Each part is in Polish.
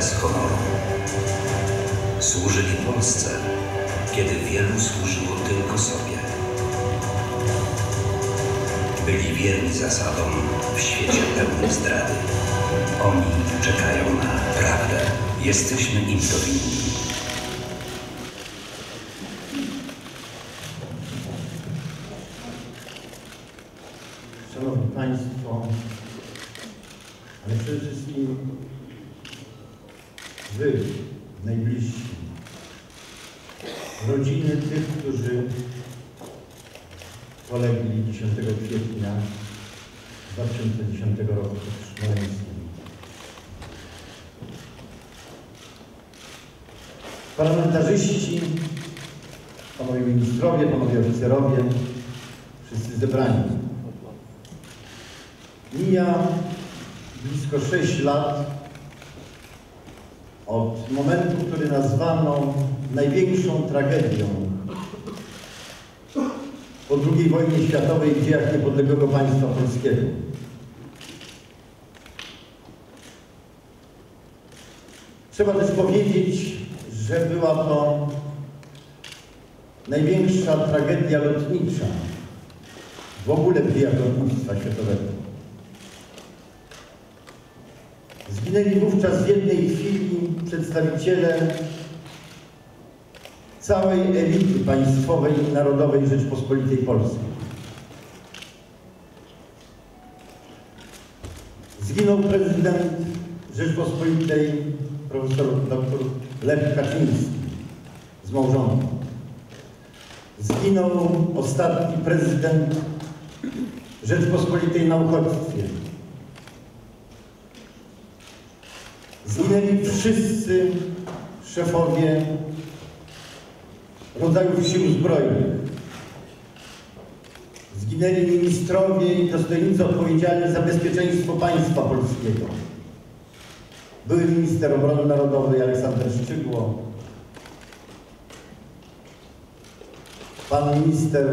bez honoru. Służyli Polsce, kiedy wielu służyło tylko sobie. Byli wierni zasadom w świecie pełnym zdrady. Oni czekają na prawdę. Jesteśmy im to winni. Szanowni Państwo, ale przede wszystkim Wy, najbliżsi, rodziny tych, którzy polegli 10 kwietnia 2010 roku pod Smoleńskiem. Parlamentarzyści, panowie ministrowie, panowie oficerowie, wszyscy zebrani. Mija blisko 6 lat od momentu, który nazwano największą tragedią po II wojnie światowej w dziejach niepodległego państwa polskiego. Trzeba też powiedzieć, że była to największa tragedia lotnicza w ogóle w dziejach lotnictwa światowego. Zginęli wówczas w jednej chwili przedstawiciele całej elity państwowej i narodowej Rzeczpospolitej Polskiej. Zginął prezydent Rzeczpospolitej profesor dr Lech Kaczyński z małżonką. Zginął ostatni prezydent Rzeczpospolitej na uchodźstwie. Zginęli wszyscy szefowie rodzajów sił zbrojnych. Zginęli ministrowie i dostojnicy odpowiedzialni za bezpieczeństwo państwa polskiego. Były minister obrony narodowej Aleksander Szczygło, pan minister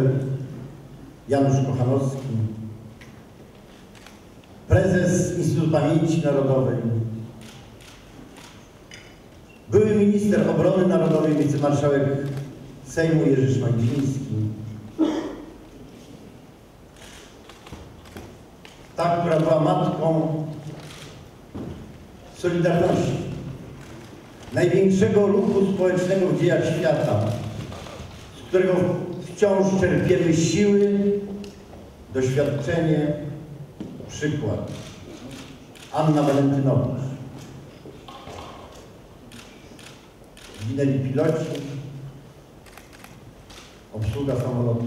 Janusz Kochanowski, prezes Instytutu Pamięci Narodowej, minister obrony narodowej, wicemarszałek Sejmu Jerzy Szmańdziński. Ta, która była matką Solidarności, największego ruchu społecznego w dziejach świata, z którego wciąż czerpiemy siły, doświadczenie, przykład. Anna Walentynowicz. Zginęli piloci, obsługa samolotu.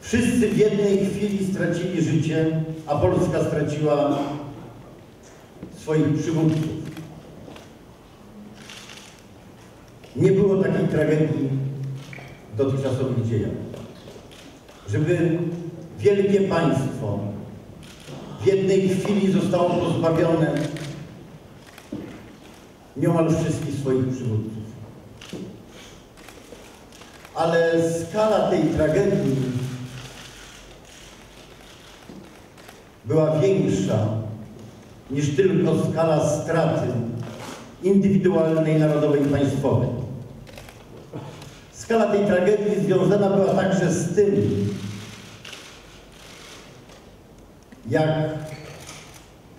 Wszyscy w jednej chwili stracili życie, a Polska straciła swoich przywódców. Nie było takiej tragedii w dotychczasowych dziejach. Żeby wielkie państwo w jednej chwili zostało pozbawione nieomal wszystkich swoich przywódców. Ale skala tej tragedii była większa niż tylko skala straty indywidualnej, narodowej i państwowej. Skala tej tragedii związana była także z tym, jak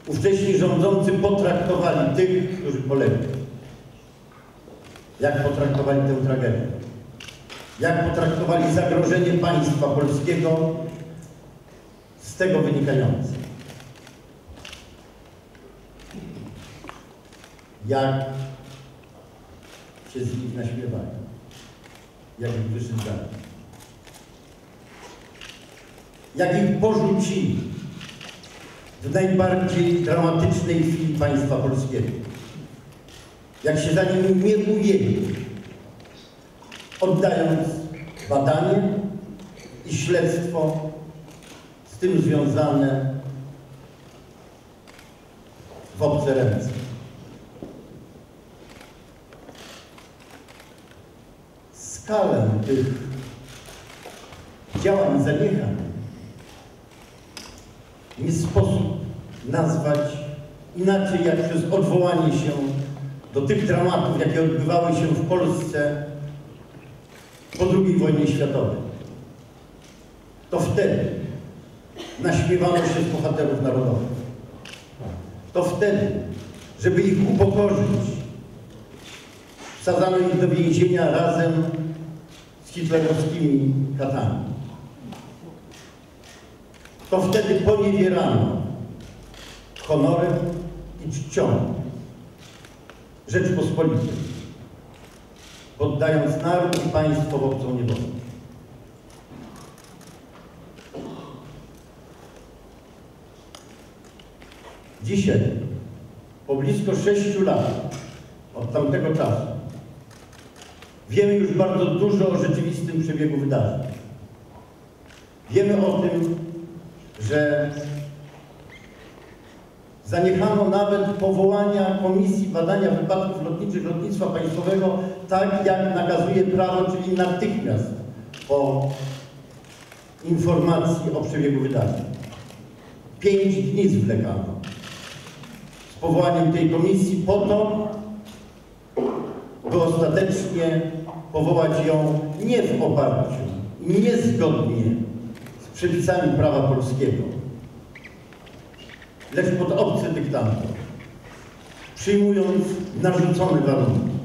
ówcześni rządzący potraktowali tych, którzy polegli. Jak potraktowali tę tragedię. Jak potraktowali zagrożenie państwa polskiego z tego wynikające. Jak się z nich naśmiewali. Jak ich wyszydzali. Jak ich porzucili w najbardziej dramatycznej chwili państwa polskiego. Jak się za nim nie ujęli, oddając badanie i śledztwo z tym związane w obce ręce. Skalę tych działań, zaniechań nie sposób nazwać inaczej jak przez odwołanie się do tych dramatów, jakie odbywały się w Polsce po II wojnie światowej. To wtedy naśmiewano się z bohaterów narodowych. To wtedy, żeby ich upokorzyć, wsadzano ich do więzienia razem z hitlerowskimi katami. To wtedy poniewierano honorem i czcią Rzeczpospolitej, poddając naród i państwo obcą niewolę. Dzisiaj, po blisko sześciu lat od tamtego czasu, wiemy już bardzo dużo o rzeczywistym przebiegu wydarzeń. Wiemy o tym, że zaniechano nawet powołania Komisji Badania Wypadków Lotniczych Lotnictwa Państwowego, tak jak nakazuje prawo, czyli natychmiast po informacji o przebiegu wydarzeń. Pięć dni zwlekano z powołaniem tej komisji po to, by ostatecznie powołać ją nie w oparciu, nie zgodnie z przepisami prawa polskiego, lecz pod obcy dyktantem, przyjmując narzucone warunki.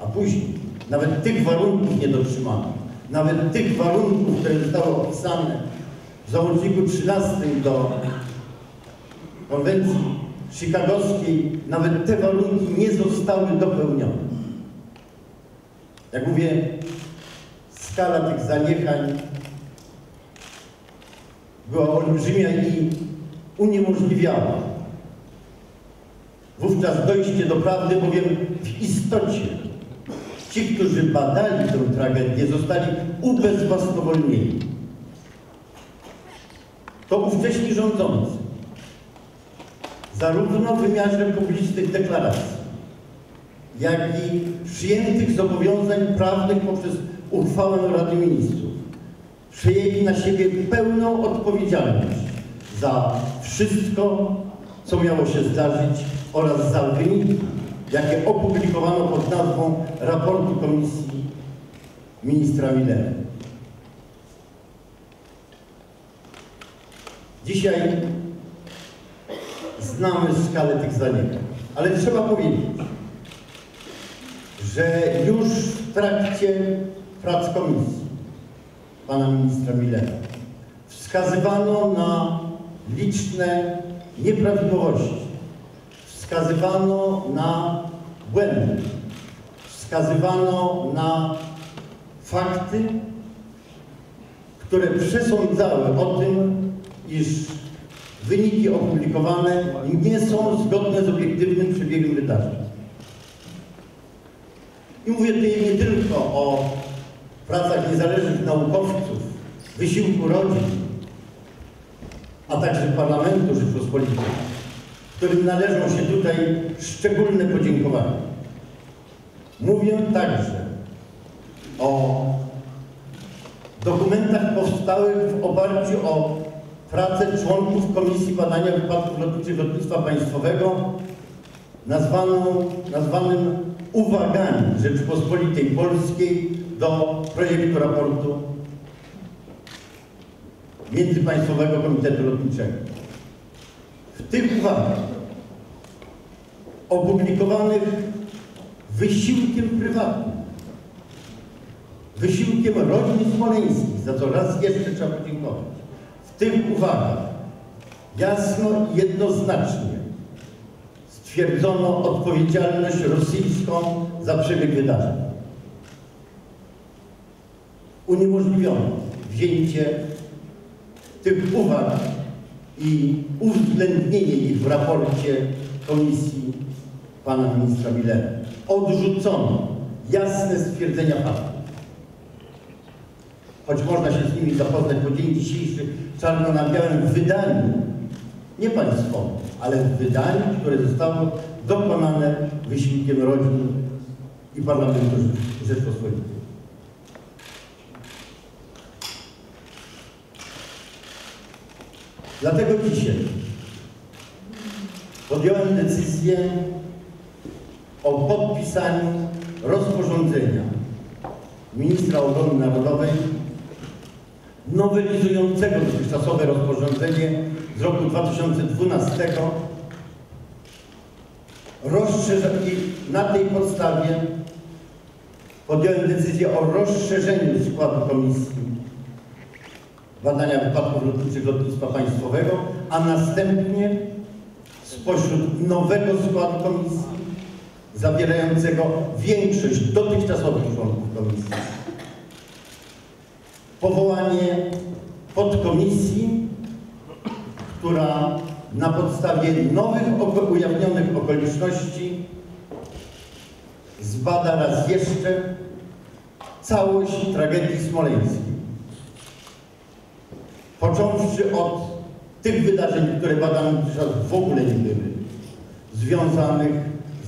A później nawet tych warunków nie dotrzymano. Nawet tych warunków, które zostały opisane w załączniku 13 do konwencji chicagowskiej, nawet te warunki nie zostały dopełnione. Jak mówię, skala tych zaniechań była olbrzymia i uniemożliwiała wówczas dojście do prawdy, bowiem w istocie ci, którzy badali tę tragedię, zostali ubezwłasnowolnieni. To ówcześni rządzący, zarówno w wymiarze publicznych deklaracji, jak i przyjętych zobowiązań prawnych poprzez uchwałę Rady Ministrów, przejęli na siebie pełną odpowiedzialność za wszystko, co miało się zdarzyć oraz za wyniki, jakie opublikowano pod nazwą raportu Komisji Ministra Millera. Dzisiaj znamy skalę tych zaniechań, ale trzeba powiedzieć, że już w trakcie prac komisji pana ministra Millera wskazywano na liczne nieprawidłowości, wskazywano na błędy, wskazywano na fakty, które przesądzały o tym, iż wyniki opublikowane nie są zgodne z obiektywnym przebiegiem wydarzeń. I mówię tutaj nie tylko o pracach niezależnych naukowców, wysiłku rodzin, a także Parlamentu Rzeczypospolitej, którym należą się tutaj szczególne podziękowania. Mówię także o dokumentach powstałych w oparciu o pracę członków Komisji Badania Wypadków Lotniczych Lotnictwa Państwowego nazwaną, nazwanym uwagami Rzeczypospolitej Polskiej do projektu raportu Międzypaństwowego Komitetu Lotniczego. W tych uwagach opublikowanych wysiłkiem prywatnym, wysiłkiem rodzin smoleńskich, za co raz jeszcze trzeba podziękować, w tych uwagach jasno i jednoznacznie stwierdzono odpowiedzialność rosyjską za przebieg wydarzeń. Uniemożliwiono wzięcie tych uwag i uwzględnienie ich w raporcie komisji pana ministra Millera. Odrzucono jasne stwierdzenia faktów. Choć można się z nimi zapoznać po dzień dzisiejszy czarno na białym wydaniu, nie państwowym, ale w wydaniu, które zostało dokonane wysiłkiem rodzin i Parlamentu Rzeczypospolitej. Dlatego dzisiaj podjąłem decyzję o podpisaniu rozporządzenia ministra obrony narodowej nowelizującego dotychczasowe rozporządzenie z roku 2012 rozszerza i na tej podstawie podjąłem decyzję o rozszerzeniu składu komisji badania wypadków lotniczych lotnictwa państwowego, a następnie spośród nowego składu komisji zawierającego większość dotychczasowych członków komisji powołanie podkomisji, która na podstawie nowych ujawnionych okoliczności zbada raz jeszcze całość tragedii smoleńskiej. Począwszy od tych wydarzeń, które badane dotychczas w ogóle nie były, związanych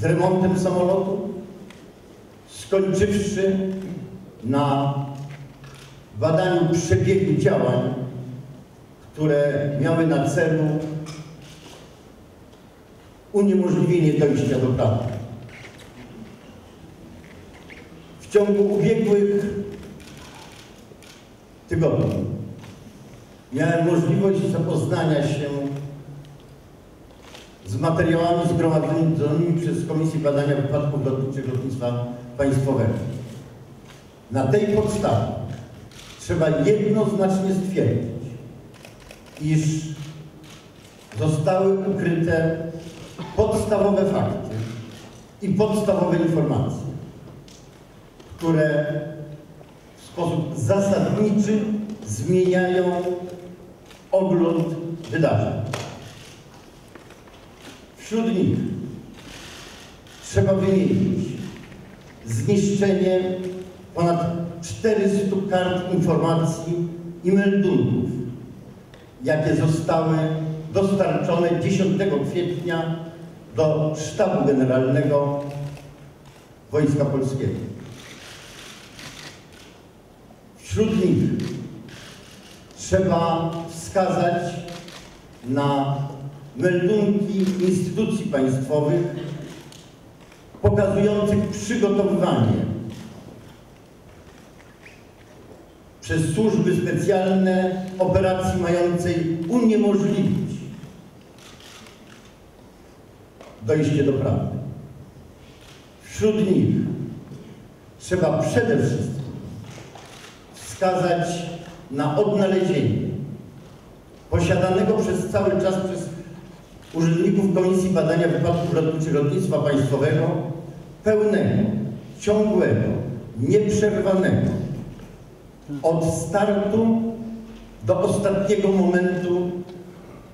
z remontem samolotu, skończywszy na badaniu przebiegu działań, które miały na celu uniemożliwienie dojścia do prawdy. W ciągu ubiegłych tygodni miałem możliwość zapoznania się z materiałami zgromadzonymi przez Komisję Badania Wypadków Lotniczych Lotnictwa Państwowego. Na tej podstawie trzeba jednoznacznie stwierdzić, iż zostały ukryte podstawowe fakty i podstawowe informacje, które w sposób zasadniczy zmieniają ogląd wydarzeń. Wśród nich trzeba wymienić zniszczenie ponad 400 kart informacji i meldunków, jakie zostały dostarczone 10 kwietnia do Sztabu Generalnego Wojska Polskiego. Wśród nich trzeba wskazać na meldunki instytucji państwowych pokazujących przygotowywanie przez służby specjalne operacji mającej uniemożliwić dojście do prawdy. Wśród nich trzeba przede wszystkim wskazać na odnalezienie posiadanego przez cały czas przez urzędników Komisji Badania Wypadków Lotniczych Lotnictwa Państwowego pełnego, ciągłego, nieprzerwanego od startu do ostatniego momentu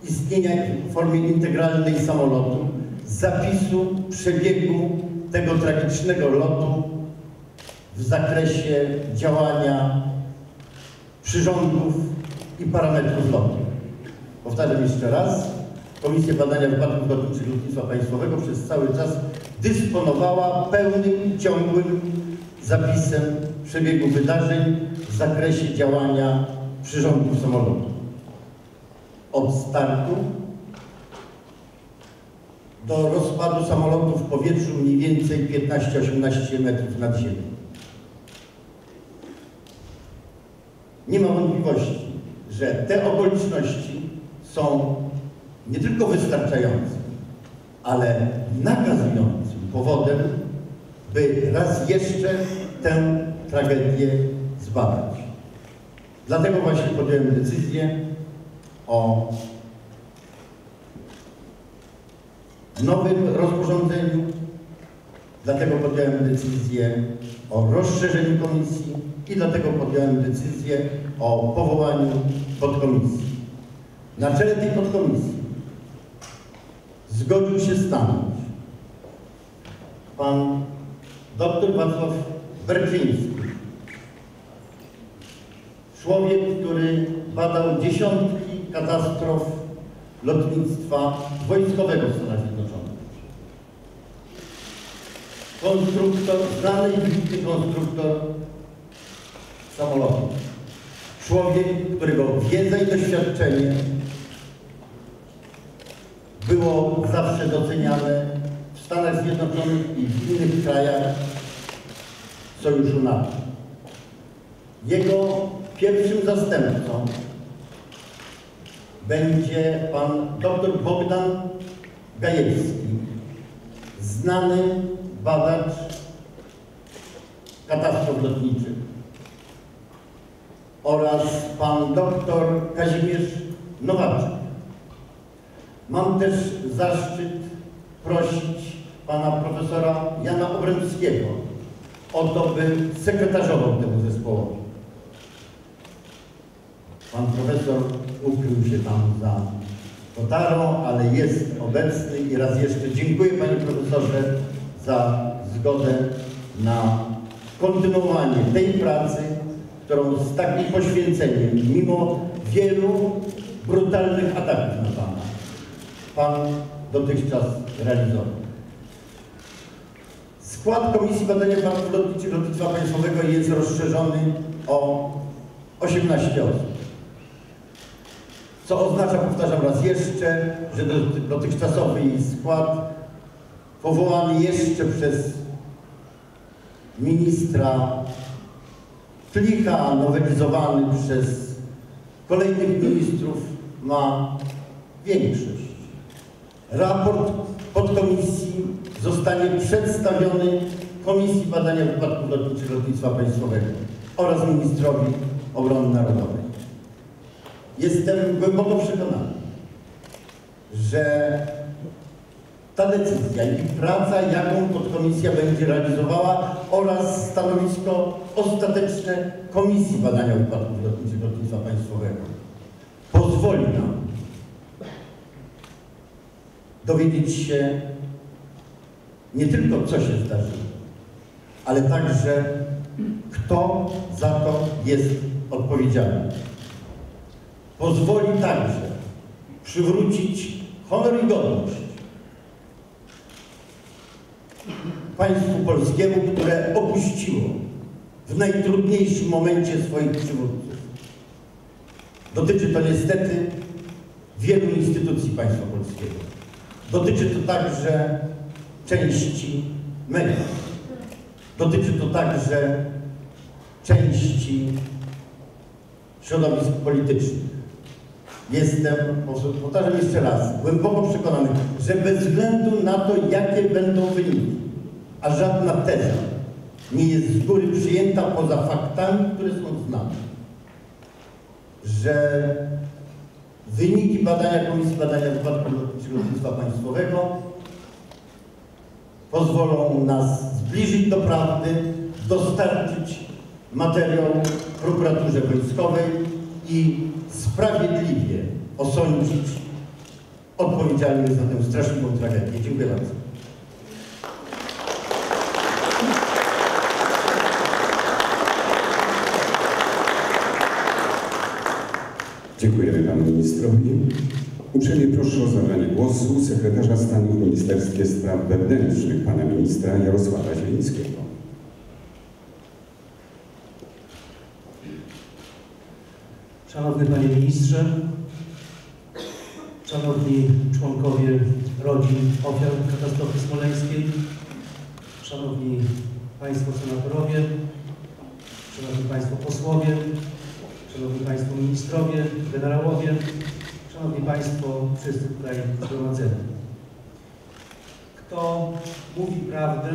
istnienia w formie integralnej samolotu zapisu przebiegu tego tragicznego lotu w zakresie działania przyrządów i parametrów lotu. Powtarzam jeszcze raz. Komisja Badania Wypadków Lotniczych Lotnictwa Państwowego przez cały czas dysponowała pełnym, ciągłym zapisem przebiegu wydarzeń w zakresie działania przyrządów samolotu. Od startu do rozpadu samolotu w powietrzu mniej więcej 15-18 metrów nad ziemią. Nie ma wątpliwości, że te okoliczności są nie tylko wystarczającym, ale nakazującym powodem, by raz jeszcze tę tragedię zbadać. Dlatego właśnie podjąłem decyzję o nowym rozporządzeniu, dlatego podjąłem decyzję o rozszerzeniu komisji i dlatego podjąłem decyzję o powołaniu podkomisji. Na czele tej podkomisji zgodził się stanąć pan dr Wacław Berczyński, człowiek, który badał dziesiątki katastrof lotnictwa wojskowego w Stanach Zjednoczonych. Konstruktor, znany i konstruktor samolotów. Człowiek, którego wiedza i doświadczenie było zawsze doceniane w Stanach Zjednoczonych i w innych krajach Sojuszu NATO. Jego pierwszym zastępcą będzie pan dr Bogdan Gajewski, znany badacz katastrof lotniczych oraz pan dr Kazimierz Nowaczek. Mam też zaszczyt prosić pana profesora Jana Obremskiego o to, by sekretarzował temu zespołowi. Pan profesor ukrył się tam za kotarą, ale jest obecny i raz jeszcze dziękuję panie profesorze za zgodę na kontynuowanie tej pracy, którą z takim poświęceniem, mimo wielu brutalnych ataków na pana, pan dotychczas realizował. Skład Komisji Badania Banków Lotniczych Lotnictwa Państwowego jest rozszerzony o 18 osób. Co oznacza, powtarzam raz jeszcze, że dotychczasowy jej skład powołany jeszcze przez ministra Klika, nowelizowany przez kolejnych ministrów ma większość. Raport podkomisji zostanie przedstawiony Komisji Badania Wypadków Lotniczych Lotnictwa Państwowego oraz ministrowi obrony narodowej. Jestem głęboko przekonany, że ta decyzja i praca, jaką podkomisja będzie realizowała oraz stanowisko ostateczne Komisji Badania Wypadków Lotniczych Lotnictwa Państwowego pozwoli nam dowiedzieć się nie tylko co się zdarzyło, ale także kto za to jest odpowiedzialny. Pozwoli także przywrócić honor i godność państwu polskiemu, które opuściło w najtrudniejszym momencie swoich przywódców. Dotyczy to niestety wielu instytucji państwa polskiego. Dotyczy to także części mediów. Dotyczy to także części środowisk politycznych. Jestem, powtarzam jeszcze raz, głęboko przekonany, że bez względu na to, jakie będą wyniki, a żadna teza nie jest z góry przyjęta poza faktami, które są znane, że wyniki badania Komisji Badania Wypadków Lotniczych Lotnictwa Państwowego pozwolą nas zbliżyć do prawdy, dostarczyć materiał prokuraturze wojskowej i sprawiedliwie osądzić odpowiedzialnych za tę straszliwą tragedię. Dziękuję bardzo. Dziękujemy panu ministrowi. Uprzejmie proszę o zabranie głosu sekretarza stanu w Ministerstwie Spraw Wewnętrznych pana ministra Jarosława Zielińskiego. Szanowny Panie Ministrze, Szanowni członkowie rodzin ofiar katastrofy smoleńskiej, Szanowni Państwo Senatorowie, Szanowni Państwo Posłowie, Szanowni Państwo Ministrowie, Generałowie, Szanowni Państwo wszyscy tutaj zgromadzeni. Kto mówi prawdę,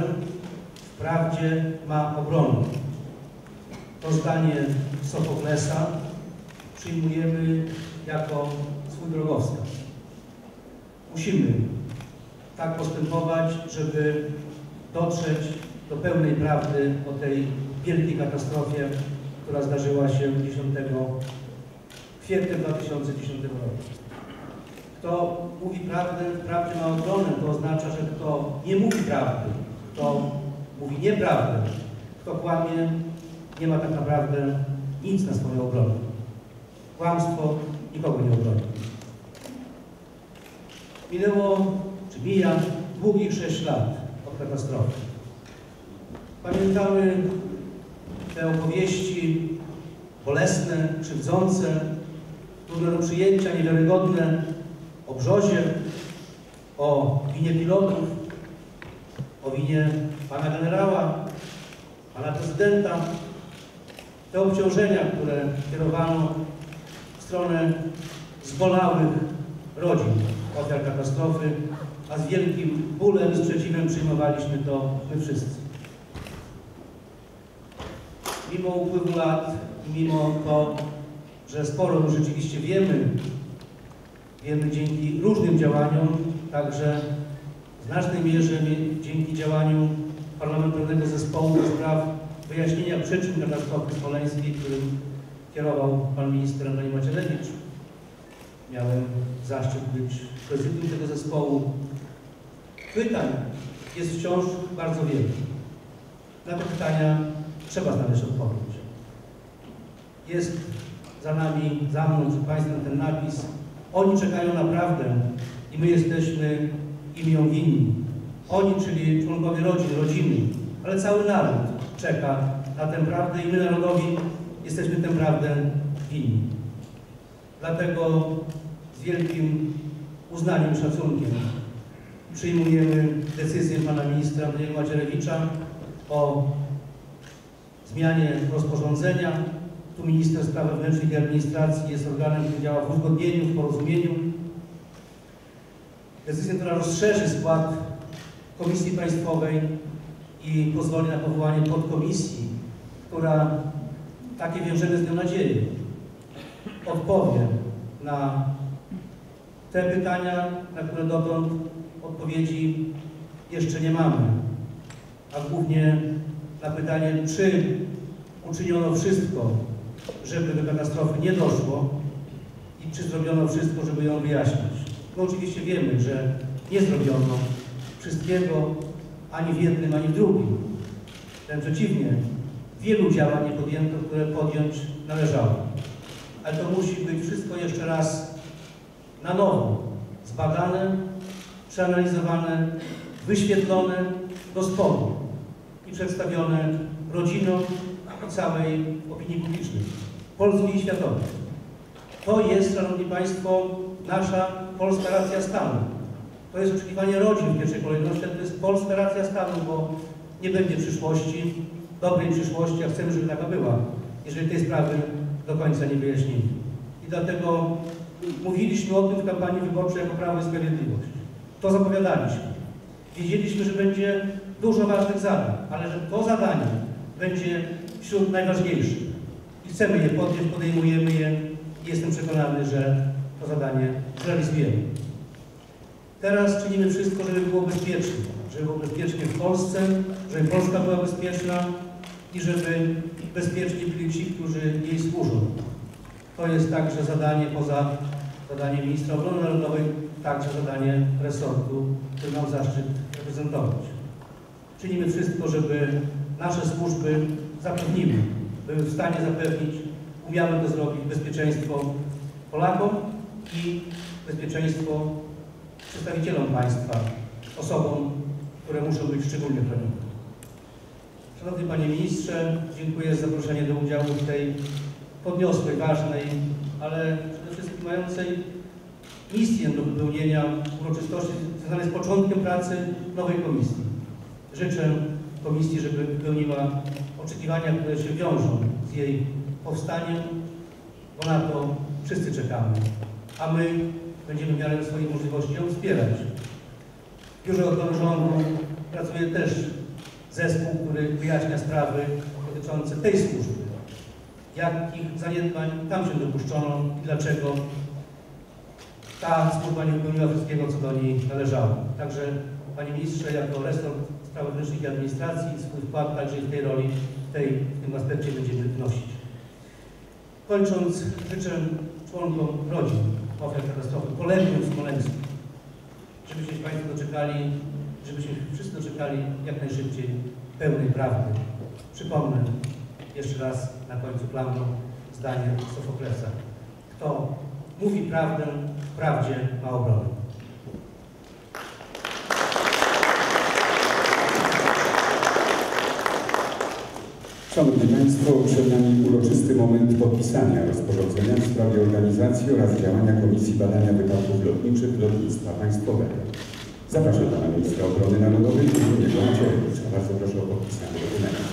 w prawdzie ma obronę. To zdanie Sofoklesa przyjmujemy jako swój drogowskaz. Musimy tak postępować, żeby dotrzeć do pełnej prawdy o tej wielkiej katastrofie, która zdarzyła się 10 kwietnia 2010 roku. Kto mówi prawdę, wprawdzie ma obronę, to oznacza, że kto nie mówi prawdy, kto mówi nieprawdę, kto kłamie, nie ma tak naprawdę nic na swoją obronę. Kłamstwo nikogo nie obroni. Minęło, czy mija, długich sześć lat od katastrofy. Pamiętamy te opowieści bolesne, krzywdzące, trudne do przyjęcia, niewiarygodne o brzozie, o winie pilotów, o winie pana generała, pana prezydenta. Te obciążenia, które kierowano w stronę zbolałych rodzin ofiar katastrofy, a z wielkim bólem sprzeciwem przyjmowaliśmy to my wszyscy. Mimo upływu lat i mimo to, że sporo już rzeczywiście wiemy, wiemy dzięki różnym działaniom, także w znacznej mierze mi- dzięki działaniu Parlamentarnego Zespołu do spraw wyjaśnienia przyczyn katastrofy smoleńskiej, którym kierował pan minister Andrzej Macierewicz. Miałem zaszczyt być prezydium tego zespołu. Pytań jest wciąż bardzo wiele. Na te pytania trzeba znaleźć odpowiedź. Jest za nami, za mną, przed Państwem ten napis. Oni czekają na prawdę i my jesteśmy im ją winni. Oni, czyli członkowie rodzin, rodziny, ale cały naród czeka na tę prawdę i my narodowi jesteśmy tę prawdę winni. Dlatego z wielkim uznaniem szacunkiem przyjmujemy decyzję pana ministra Andrzeja Macierewicza o zmianie rozporządzenia. Tu minister spraw wewnętrznych i administracji jest organem, który działa w uzgodnieniu, w porozumieniu. Decyzja, która rozszerzy skład Komisji Państwowej i pozwoli na powołanie podkomisji, która, takie wiążemy z nią nadzieję, odpowie na te pytania, na które dotąd odpowiedzi jeszcze nie mamy, a głównie na pytanie, czy uczyniono wszystko, żeby do katastrofy nie doszło i czy zrobiono wszystko, żeby ją wyjaśnić. My oczywiście wiemy, że nie zrobiono wszystkiego ani w jednym, ani w drugim. Wręcz przeciwnie, wielu działań nie podjęto, które podjąć należało. Ale to musi być wszystko jeszcze raz na nowo zbadane, przeanalizowane, wyświetlone do spodu i przedstawione rodzinom całej opinii publicznej, polskiej i światowej. To jest, Szanowni Państwo, nasza polska racja stanu. To jest oczekiwanie rodzin w pierwszej kolejności, to jest polska racja stanu, bo nie będzie przyszłości, dobrej przyszłości, a chcemy, żeby taka była, jeżeli tej sprawy do końca nie wyjaśnimy. I dlatego mówiliśmy o tym w kampanii wyborczej jako Prawo i Sprawiedliwość. To zapowiadaliśmy. Wiedzieliśmy, że będzie dużo ważnych zadań, ale że to zadanie będzie wśród najważniejszych. I chcemy je podjąć, podejmujemy je i jestem przekonany, że to zadanie zrealizujemy. Teraz czynimy wszystko, żeby było bezpiecznie, żeby było bezpiecznie w Polsce, żeby Polska była bezpieczna i żeby bezpieczni byli ci, którzy jej służą. To jest także zadanie poza zadaniem ministra obrony narodowej, także zadanie resortu, który mam zaszczyt reprezentować. Czynimy wszystko, żeby nasze służby zapewniły, były w stanie zapewnić, umiały to zrobić, bezpieczeństwo Polakom i bezpieczeństwo przedstawicielom państwa, osobom, które muszą być szczególnie chronione. Szanowny Panie Ministrze, dziękuję za zaproszenie do udziału w tej podniosłej, ważnej, ale przede wszystkim mającej misję do wypełnienia uroczystości związanej z początkiem pracy nowej komisji. Życzę komisji, żeby wypełniła oczekiwania, które się wiążą z jej powstaniem, bo na to wszyscy czekamy, a my będziemy w miarę swoich możliwości ją wspierać. W Biurze Ochrony Rządu pracuje też zespół, który wyjaśnia sprawy dotyczące tej służby. Jakich zaniedbań tam się dopuszczono i dlaczego ta służba nie wypełniła wszystkiego, co do niej należało. Także Panie Ministrze, jako resort spraw i administracji swój wkład także w tej roli, w, tej, w tym aspekcie będziemy wnosić. Kończąc, życzę członkom rodzin ofiar katastrofy, poległym w Smoleńsku, żebyście Państwo doczekali, żebyśmy wszyscy doczekali jak najszybciej pełnej prawdy. Przypomnę jeszcze raz na końcu planu zdanie Sofoklesa. Kto mówi prawdę, w prawdzie ma obronę. Szanowni Państwo, przed nami uroczysty moment podpisania rozporządzenia w sprawie organizacji oraz działania Komisji Badania Wypadków Lotniczych Lotnictwa Państwowego. Zapraszam pana ministra obrony narodowej Macierewicza. Bardzo proszę o podpisanie dokumentu.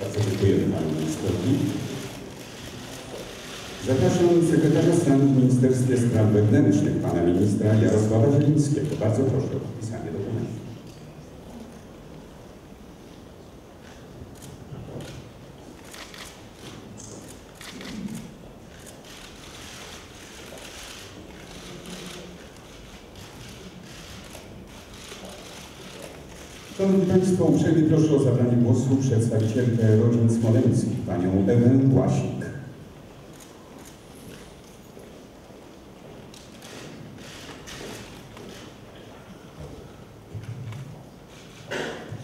Bardzo dziękujemy panu ministrowi. Zapraszam sekretarza stanu w Ministerstwie Spraw Wewnętrznych, pana ministra Jarosława Zielińskiego. Bardzo proszę o podpisanie dokumentu. Szanowni Państwo, uprzejmie proszę o zabranie głosu przedstawicielkę rodzin smoleńskich, panią Ewę Łasik.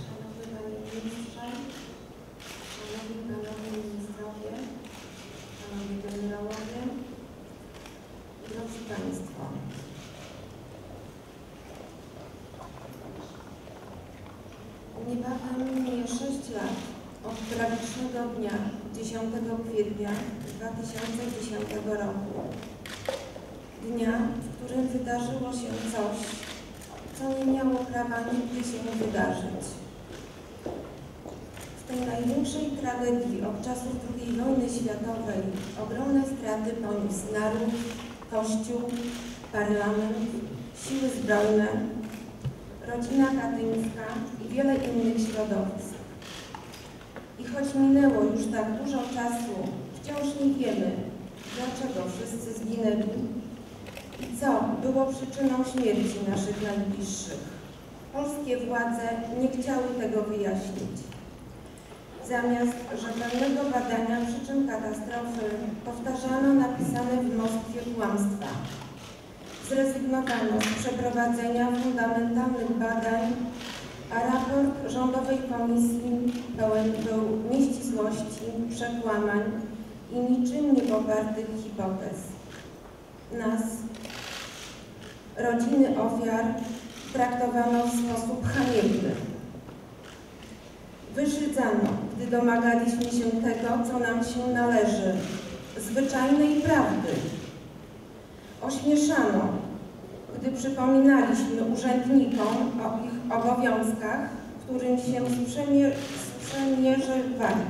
Szanowny Panie Ministrze, Szanowni Panowie Ministrowie, Panowie Generałowie, Drodzy Państwo. Niebawem minie 6 lat od tragicznego dnia 10 kwietnia 2010 roku. Dnia, w którym wydarzyło się coś, co nie miało prawa nigdy się wydarzyć. W tej największej tragedii od czasów II wojny światowej ogromne straty poniósł naród, Kościół, parlament, siły zbrojne, rodzina katyńska i wiele innych środowisk. Choć minęło już tak dużo czasu, wciąż nie wiemy, dlaczego wszyscy zginęli i co było przyczyną śmierci naszych najbliższych. Polskie władze nie chciały tego wyjaśnić. Zamiast rzetelnego badania przyczyn katastrofy powtarzano napisane w Moskwie kłamstwa. Zrezygnowano z przeprowadzenia fundamentalnych badań, a raport rządowej komisji pełen był nieścisłości, przekłamań i niczym nie popartych hipotez. Nas, rodziny ofiar, traktowano w sposób haniebny. Wyszydzano, gdy domagaliśmy się tego, co nam się należy, zwyczajnej prawdy. Ośmieszano, gdy przypominaliśmy urzędnikom o ich obowiązkach, którym się sprzemier- sprzemierzywali.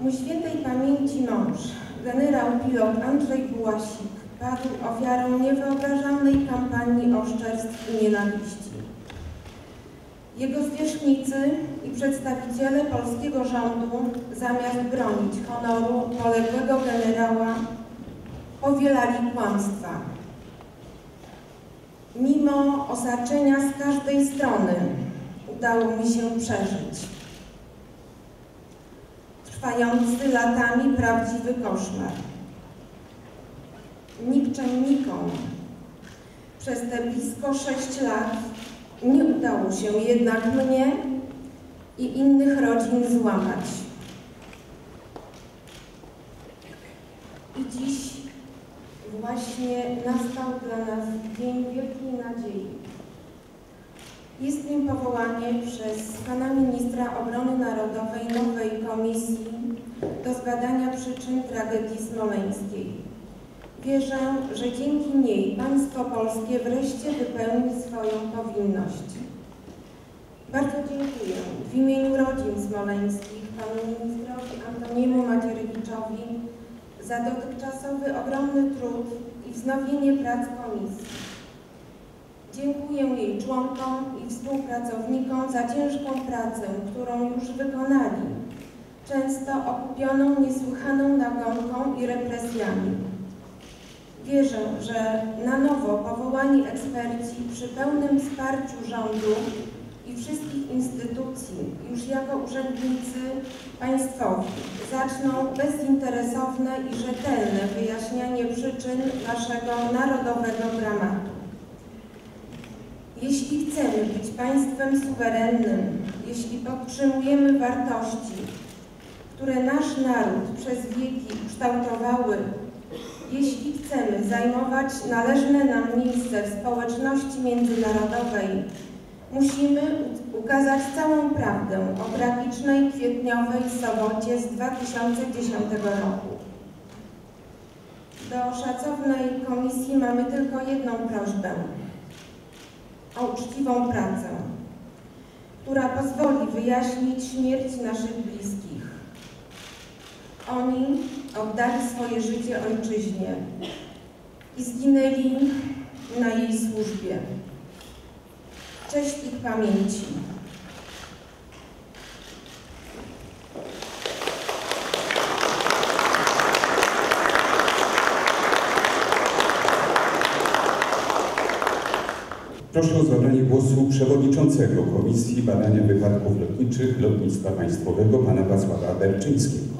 Mój świętej pamięci mąż, generał pilot Andrzej Bułasik, padł ofiarą niewyobrażalnej kampanii oszczerstw i nienawiści. Jego zwierzchnicy i przedstawiciele polskiego rządu, zamiast bronić honoru poległego generała, powielali kłamstwa. Mimo osaczenia z każdej strony udało mi się przeżyć. Trwający latami prawdziwy koszmar. Nikczemnikom przez te blisko sześć lat nie udało się jednak mnie i innych rodzin złamać. I dziś właśnie nastał dla nas dzień wielkiej nadziei. Jest nim powołanie przez pana ministra obrony narodowej nowej komisji do zbadania przyczyn tragedii smoleńskiej. Wierzę, że dzięki niej państwo polskie wreszcie wypełni swoją powinność. Bardzo dziękuję w imieniu rodzin smoleńskich panu ministrowi Antoniemu Macierewiczowi za dotychczasowy ogromny trud i wznowienie prac komisji. Dziękuję jej członkom i współpracownikom za ciężką pracę, którą już wykonali, często okupioną niesłychaną nagonką i represjami. Wierzę, że na nowo powołani eksperci przy pełnym wsparciu rządu wszystkich instytucji już jako urzędnicy państwowi zaczną bezinteresowne i rzetelne wyjaśnianie przyczyn naszego narodowego dramatu. Jeśli chcemy być państwem suwerennym, jeśli podtrzymujemy wartości, które nasz naród przez wieki kształtowały Jeśli chcemy zajmować należne nam miejsce w społeczności międzynarodowej, musimy ukazać całą prawdę o tragicznej kwietniowej sobocie z 2010 roku. Do szacownej komisji mamy tylko jedną prośbę o uczciwą pracę, która pozwoli wyjaśnić śmierć naszych bliskich. Oni oddali swoje życie ojczyźnie i zginęli na jej służbie. Cześć ich pamięci. Proszę o zabranie głosu przewodniczącego Komisji Badania Wypadków Lotniczych Lotnictwa Państwowego, pana Wacława Berczyńskiego.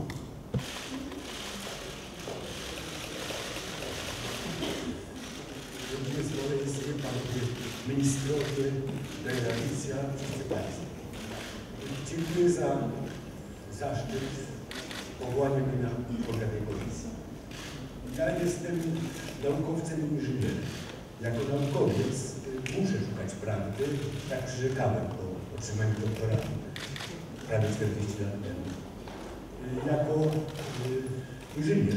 Dziękuję Słoweńskie, Panowie Ministrowie, Delegacja, wszyscy Państwo. Dziękuję za zaszczyt powołania mnie na program tej komisji. Ja jestem naukowcem i inżynierem. Jako naukowiec y, muszę szukać prawdy, tak przyrzekałem po otrzymaniu doktoratu prawie 40 lat temu. Y, Jako y, inżynier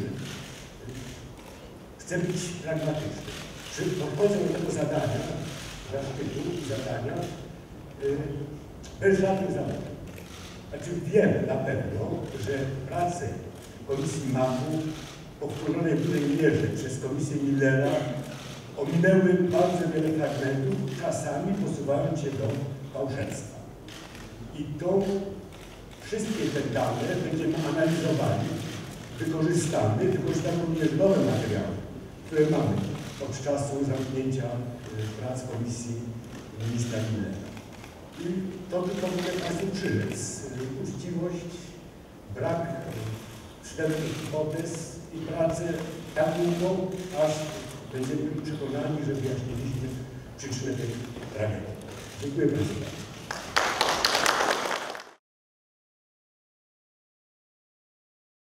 chcę być pragmatyczny. Czy podchodzę do tego zadania, zaszczytu i zadania, bez żadnych założeń. Znaczy wiem na pewno, że prace Komisji MAP-u, powtórzone w dużej mierze przez Komisję Millera, ominęły bardzo wiele fragmentów, czasami posuwając się do fałszerstwa. I to wszystkie te dane będziemy analizowali, wykorzystamy, wykorzystamy również nowe materiały, które mamy od czasu zamknięcia y, prac Komisji Ministra Millera. I to tylko mogę Państwu przyrzec. Uczciwość, brak wszelkich hipotez i pracę tak długo, aż będziemy przekonani, że wyjaśniliśmy przyczynę tej tragedii. Dziękuję Państwu.